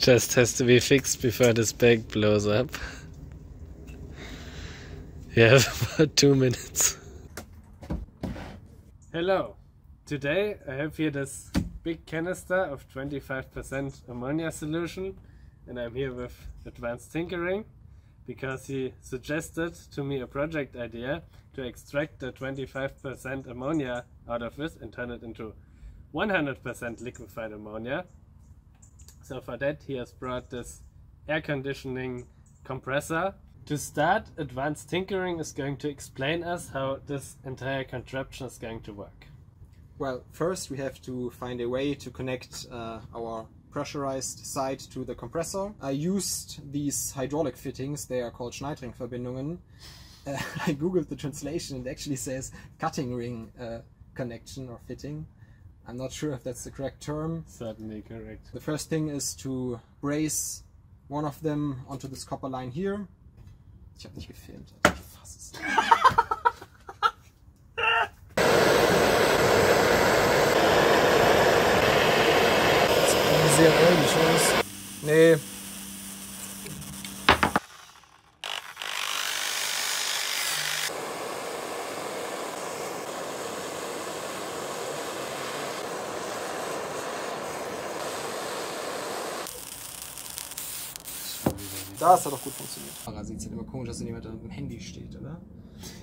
Just has to be fixed before this bag blows up. You have about two minutes. Hello. Today I have here this big canister of 25% ammonia solution and I'm here with Advanced Tinkering because he suggested to me a project idea to extract the 25% ammonia out of this and turn it into 100% liquefied ammonia. So for that he has brought this air conditioning compressor. To start, Advanced Tinkering is going to explain us how this entire contraption is going to work. Well, first we have to find a way to connect uh, our pressurized side to the compressor. I used these hydraulic fittings, they are called Schneidringverbindungen. Uh, I googled the translation it actually says cutting ring uh, connection or fitting. I'm not sure if that's the correct term. Certainly correct. The first thing is to braze one of them onto this copper line here. Ich habe nicht gefilmt. Ich fass es. sehr ähnlich aus. Nee. Da ist er doch gut funktioniert. Kamera sieht halt immer komisch, dass jemand da mit dem Handy steht, oder?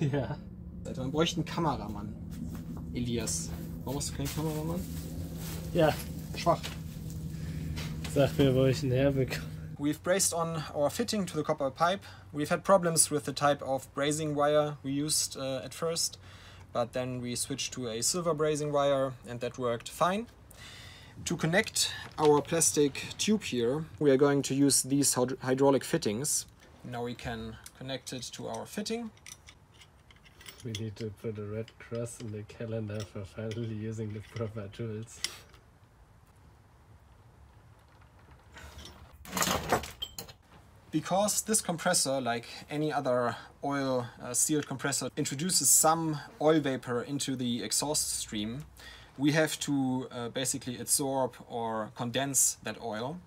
Ja. Alter, man bräuchte einen Kameramann. Elias. Warum hast du keinen Kameramann? Ja, Schwach. sag mir, wo ich ihn herbekomme. We've braced on our fitting to the copper pipe. We've had problems with the type of brazing wire we used uh, at first, but then we switched to a silver brazing wire and that worked fine. To connect our plastic tube here, we are going to use these hyd- hydraulic fittings. Now we can connect it to our fitting. We need to put a red cross in the calendar for finally using the proper tools. Because this compressor, like any other oil uh, sealed compressor, introduces some oil vapor into the exhaust stream, we have to uh, basically absorb or condense that oil,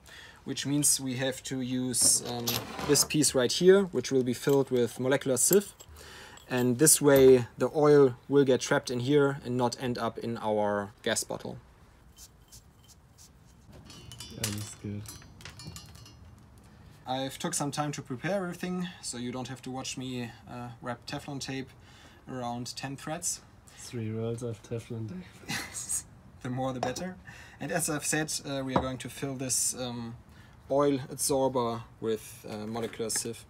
which means we have to use um, this piece right here, which will be filled with molecular sieve. And this way the oil will get trapped in here and not end up in our gas bottle. Alles good. I've took some time to prepare everything, so you don't have to watch me uh, wrap Teflon tape around 10 threads. Three rolls of Teflon tape. the more the better. And as I've said, uh, we are going to fill this um, oil absorber with uh, molecular sieve.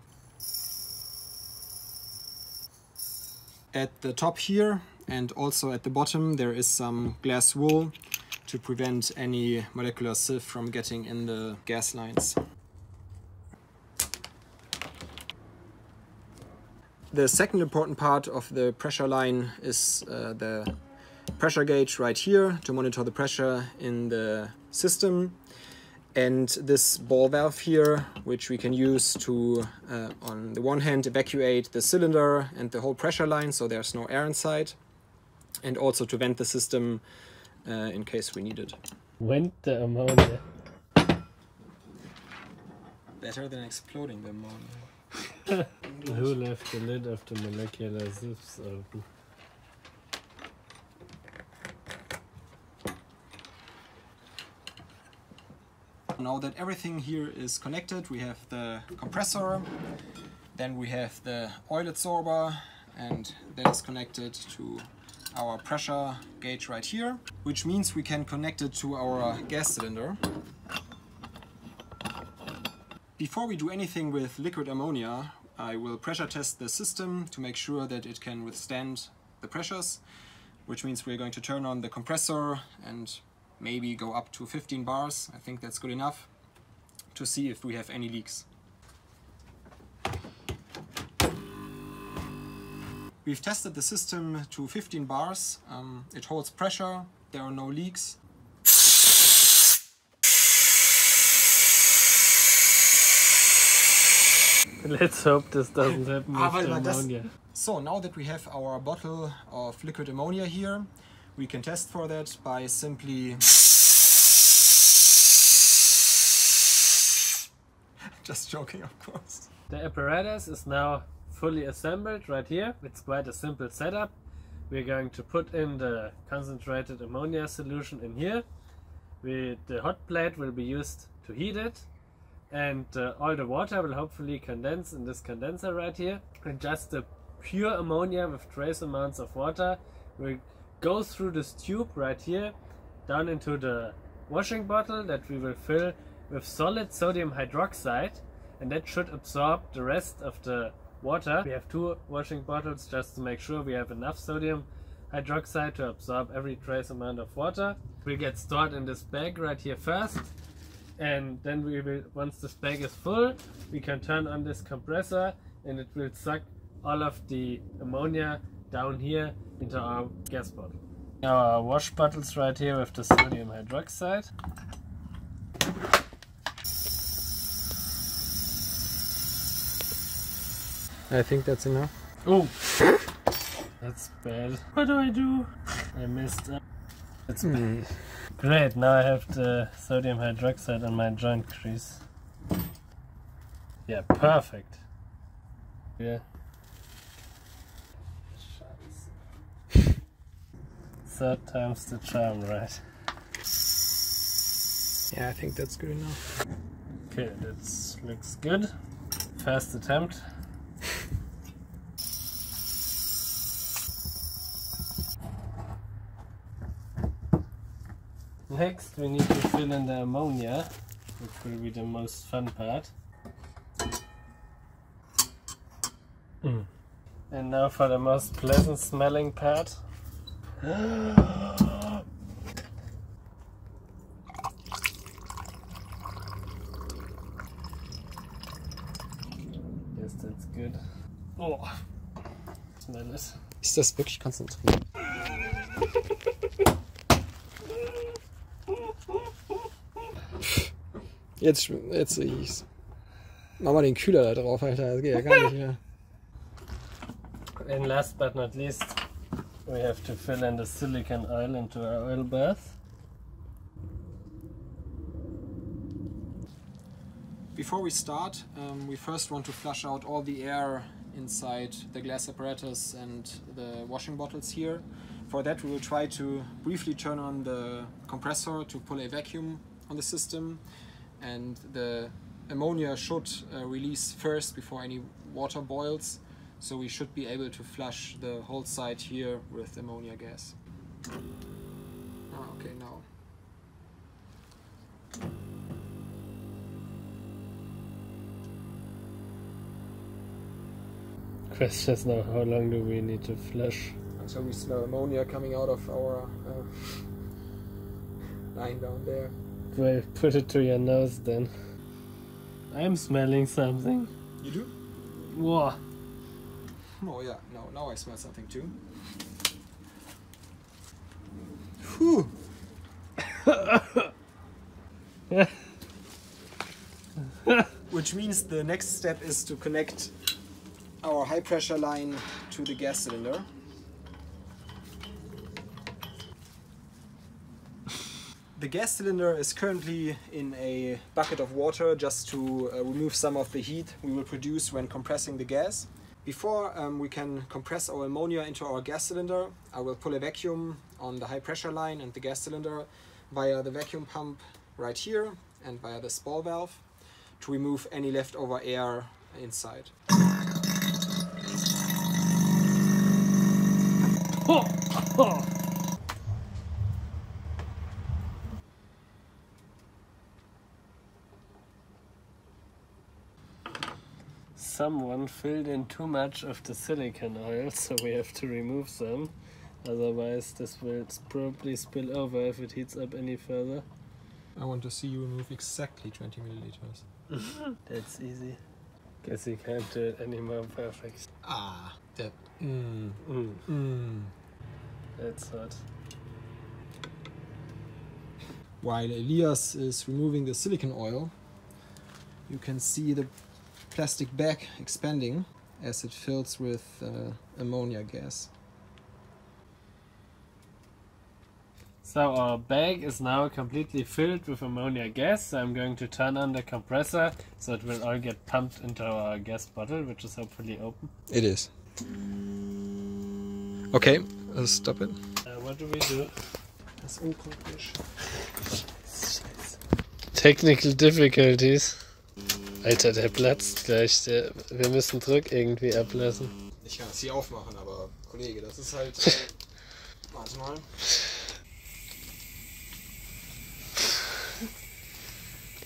At the top here and also at the bottom there is some glass wool to prevent any molecular sieve from getting in the gas lines. The second important part of the pressure line is uh, the pressure gauge right here to monitor the pressure in the system and this ball valve here which we can use to uh, on the one hand evacuate the cylinder and the whole pressure line so there's no air inside and also to vent the system uh, in case we need it. Went the ammonia. Better than exploding the ammonia. Who left the lid of the molecular sieves open? Now that everything here is connected, we have the compressor, then we have the oil absorber, and that is connected to our pressure gauge right here, which means we can connect it to our gas cylinder. Before we do anything with liquid ammonia, I will pressure test the system to make sure that it can withstand the pressures, which means we're going to turn on the compressor and maybe go up to 15 bars. I think that's good enough to see if we have any leaks. We've tested the system to 15 bars. Um, it holds pressure, there are no leaks. Let's hope this doesn't happen Ah, with the ammonia. So now that we have our bottle of liquid ammonia here, we can test for that by simply Just joking, of course. The apparatus is now fully assembled right here. It's quite a simple setup. We're going to put in the concentrated ammonia solution in here. We, the hot plate will be used to heat it and uh, all the water will hopefully condense in this condenser right here and just the pure ammonia with trace amounts of water will go through this tube right here down into the washing bottle that we will fill with solid sodium hydroxide and that should absorb the rest of the water. We have two washing bottles just to make sure we have enough sodium hydroxide to absorb every trace amount of water. We get stored in this bag right here first and then we will once this bag is full we can turn on this compressor and it will suck all of the ammonia down here into our gas bottle. Our wash bottles right here with the sodium hydroxide. I think that's enough. Oh, that's bad. What do I do? I missed. Up. That's hmm. bad. Great, now I have the sodium hydroxide on my joint crease. Yeah, perfect. Yeah. Third time's the charm, right? Yeah, I think that's good enough. Okay, that looks good. First attempt. Next, we need to fill in the ammonia, which will be the most fun part. Mm. And now for the most pleasant smelling part. Yes, that's good. Oh, smell it. Ist das wirklich konzentriert? Jetzt, jetzt sehe ich's. Mach mal den Kühler da drauf, Alter. Das geht ja gar nicht mehr. And last but not least, we have to fill in the silicon oil into our oil bath. Before we start, um, we first want to flush out all the air inside the glass apparatus and the washing bottles here. For that, we will try to briefly turn on the compressor to pull a vacuum on the system and the ammonia should uh, release first before any water boils so we should be able to flush the whole site here with ammonia gas. Ah, okay, now. Question is now, how long do we need to flush? So we smell ammonia coming out of our uh, line down there. Well, put it to your nose then. I'm smelling something. You do? Whoa. Oh yeah, no, now I smell something too. Whew. Which means the next step is to connect our high pressure line to the gas cylinder. The gas cylinder is currently in a bucket of water just to uh, remove some of the heat we will produce when compressing the gas. Before um, we can compress our ammonia into our gas cylinder, I will pull a vacuum on the high pressure line and the gas cylinder via the vacuum pump right here and via the spall valve to remove any leftover air inside. Oh, oh. Someone filled in too much of the silicon oil, so we have to remove them. Otherwise, this will probably spill over if it heats up any further. I want to see you remove exactly 20 milliliters. That's easy. Guess you can't do it any more perfect. Ah, that. Mm, Mm, mm. that's hot. While Elias is removing the silicon oil, you can see the plastic bag expanding as it fills with uh, ammonia gas. So our bag is now completely filled with ammonia gas. So I'm going to turn on the compressor so it will all get pumped into our gas bottle, which is hopefully open. It is. Okay, let's stop it. Uh, what do we do? Das ist. Technical difficulties. Alter, der platzt gleich. Der, wir müssen Druck irgendwie ablassen. Ich kann es hier aufmachen, aber Kollege, das ist halt. Äh, warte mal.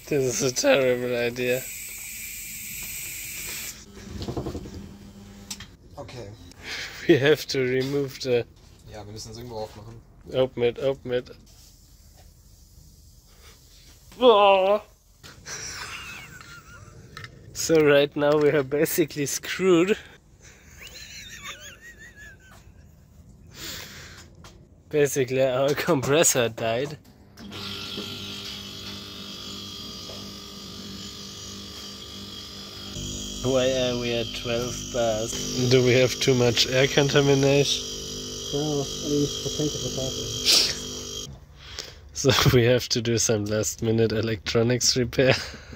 This is a terrible idea. Okay. We have to remove the. Ja, wir müssen das irgendwo aufmachen. Open it, open it. Oh. So right now we are basically screwed. Basically our compressor died. Why are we at 12 bars? Do we have too much air contamination? No, I mean it's potential for So we have to do some last minute electronics repair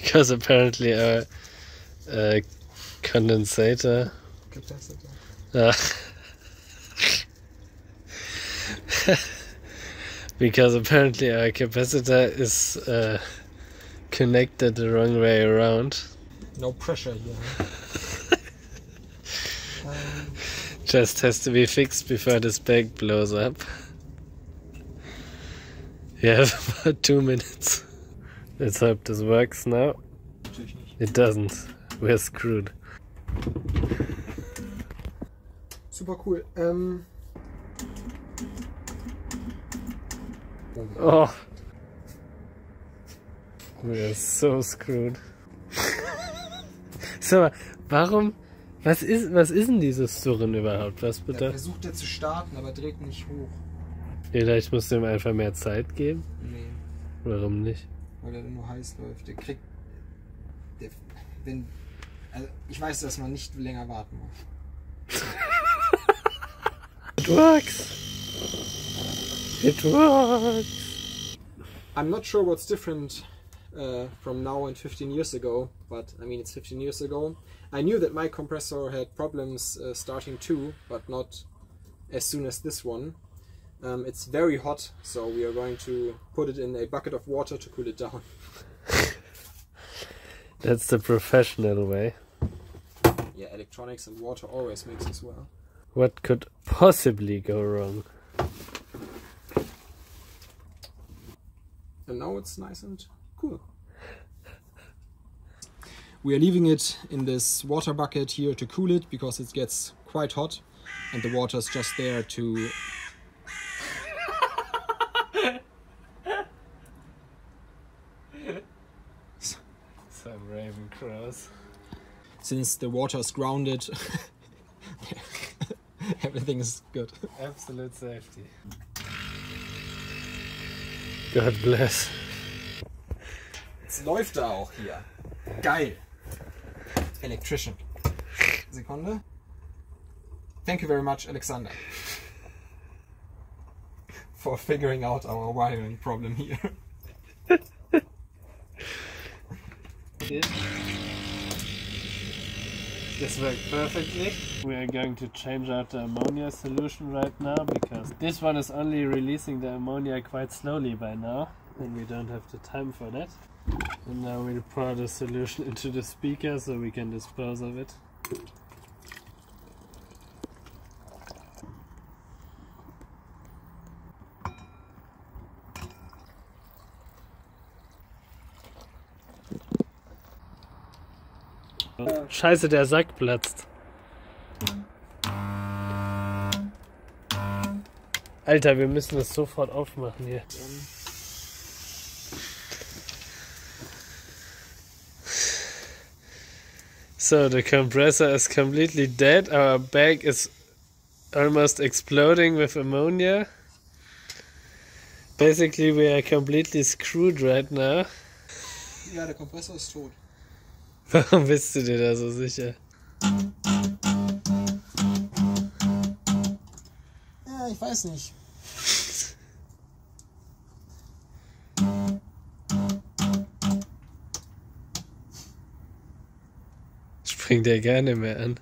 because apparently our uh, condensator Capacitor. uh, because apparently our capacitor is uh, connected the wrong way around No pressure here. um, just has to be fixed before this bag blows up you have about two minutes let's hope this works now natürlich nicht. It doesn't. We're screwed. Super cool. Ähm. Oh. We're so screwed. so, warum? Was ist, was ist denn dieses Surren überhaupt? Was bitte? versucht er zu starten, aber dreht nicht hoch. Vielleicht musst du ihm einfach mehr Zeit geben. Nee, Warum nicht? Weil er nur heiß läuft. Der kriegt. Der, wenn. Also ich weiß, dass man nicht länger warten muss. It works. It works. I'm not sure what's different uh, from now and 15 years ago, but I mean it's 15 years ago. I knew that my compressor had problems uh, starting too, but not as soon as this one. Um, it's very hot, so we are going to put it in a bucket of water to cool it down. That's the professional way. Yeah, electronics and water always mix as well. What could possibly go wrong? And now it's nice and cool. We are leaving it in this water bucket here to cool it because it gets quite hot and the water is just there to since the water is grounded everything is good. Absolute safety. God bless. Es läuft da auch hier. Geil. Electrician. Sekunde. Thank you very much, Alexander, for figuring out our wiring problem here. This worked perfectly. We are going to change out the ammonia solution right now because this one is only releasing the ammonia quite slowly by now and we don't have the time for that. And now we'll pour the solution into the speaker so we can dispose of it. Scheiße, der Sack platzt. Alter, wir müssen das sofort aufmachen hier. So the compressor is completely dead. Our bag is almost exploding with ammonia. Basically, we are completely screwed right now. Ja, der Kompressor ist tot. Warum bist du dir da so sicher? Ja, ich weiß nicht. Springt er gerne mehr an.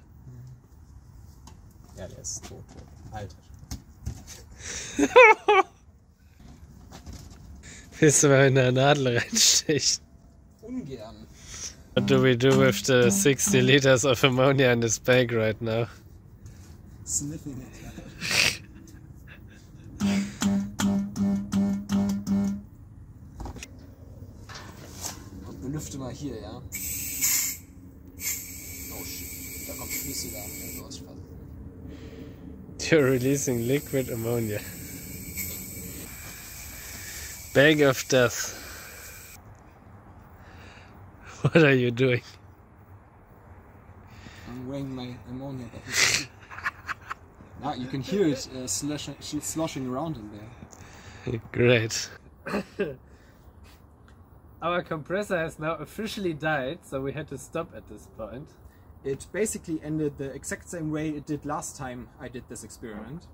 Ja, der ist tot. Alter. Willst du mal in der Nadel reinstechen? Ungern. What do we do with the 60 liters of ammonia in this bag right now? Sniffing it. Und belüfte mal hier, ja. Oh shit, da kommt flüssiger Ammonia raus. You're releasing liquid ammonia. Bag of death. What are you doing? I'm weighing my ammonia. But you can- now you can hear it uh, sloshing, sloshing around in there. Great. Our compressor has now officially died, so we had to stop at this point. It basically ended the exact same way it did last time I did this experiment.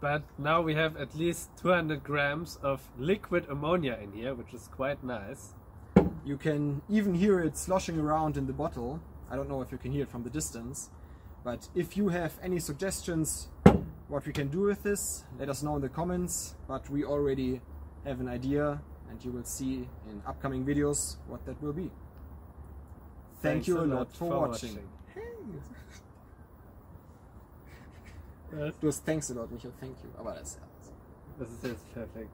But now we have at least 200 grams of liquid ammonia in here, which is quite nice. You can even hear it sloshing around in the bottle. I don't know if you can hear it from the distance. But if you have any suggestions what we can do with this, let us know in the comments. But we already have an idea and you will see in upcoming videos what that will be. Thank Thanks you a lot for, watching. Was? Du hast thanks a lot, a thank you. Aber das ist ja. Das ist jetzt perfekt.